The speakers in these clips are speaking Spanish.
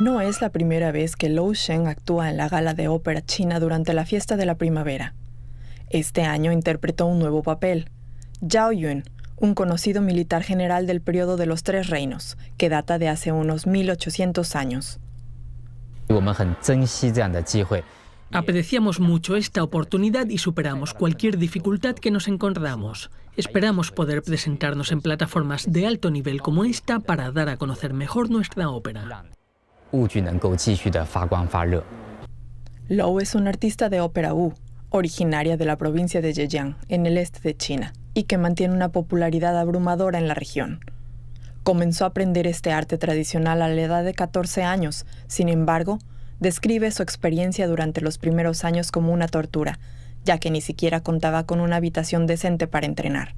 No es la primera vez que Lou Shen actúa en la gala de ópera china durante la fiesta de la primavera. Este año interpretó un nuevo papel, Zhao Yun, un conocido militar general del periodo de los Tres Reinos, que data de hace unos 1800 años. Apreciamos mucho esta oportunidad y superamos cualquier dificultad que nos encontramos. Esperamos poder presentarnos en plataformas de alto nivel como esta para dar a conocer mejor nuestra ópera. Lou es un artista de ópera Wu, originaria de la provincia de Zhejiang, en el este de China, y que mantiene una popularidad abrumadora en la región. Comenzó a aprender este arte tradicional a la edad de 14 años, sin embargo, describe su experiencia durante los primeros años como una tortura, ya que ni siquiera contaba con una habitación decente para entrenar.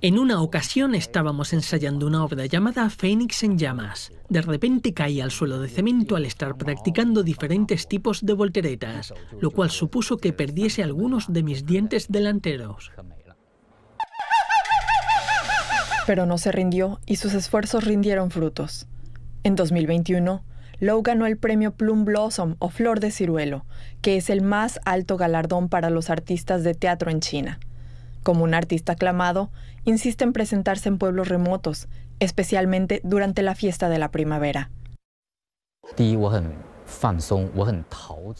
En una ocasión estábamos ensayando una obra llamada Fénix en llamas. De repente caí al suelo de cemento al estar practicando diferentes tipos de volteretas, lo cual supuso que perdiese algunos de mis dientes delanteros. Pero no se rindió y sus esfuerzos rindieron frutos. En 2021, Lowe ganó el premio Plum Blossom o Flor de Ciruelo, que es el más alto galardón para los artistas de teatro en China. Como un artista aclamado, insiste en presentarse en pueblos remotos, especialmente durante la fiesta de la primavera.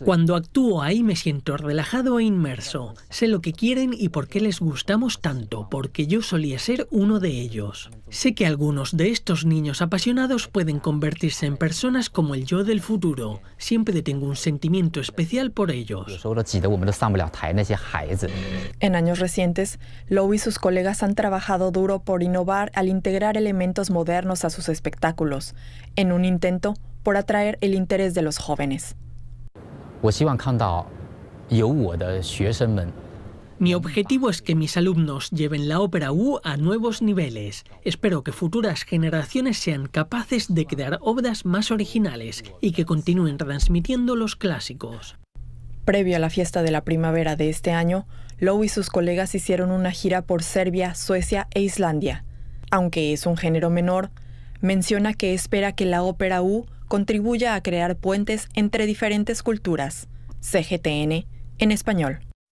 Cuando actúo ahí me siento relajado e inmerso. Sé lo que quieren y por qué les gustamos tanto, porque yo solía ser uno de ellos. Sé que algunos de estos niños apasionados pueden convertirse en personas como el yo del futuro. Siempre tengo un sentimiento especial por ellos. En años recientes, Lowe y sus colegas han trabajado duro por innovar al integrar elementos modernos a sus espectáculos, en un intento por atraer el interés de los jóvenes. Mi objetivo es que mis alumnos lleven la ópera Wu a nuevos niveles. Espero que futuras generaciones sean capaces de crear obras más originales y que continúen transmitiendo los clásicos. Previo a la fiesta de la primavera de este año, Lowe y sus colegas hicieron una gira por Serbia, Suecia e Islandia. Aunque es un género menor, menciona que espera que la ópera U contribuya a crear puentes entre diferentes culturas. CGTN en español.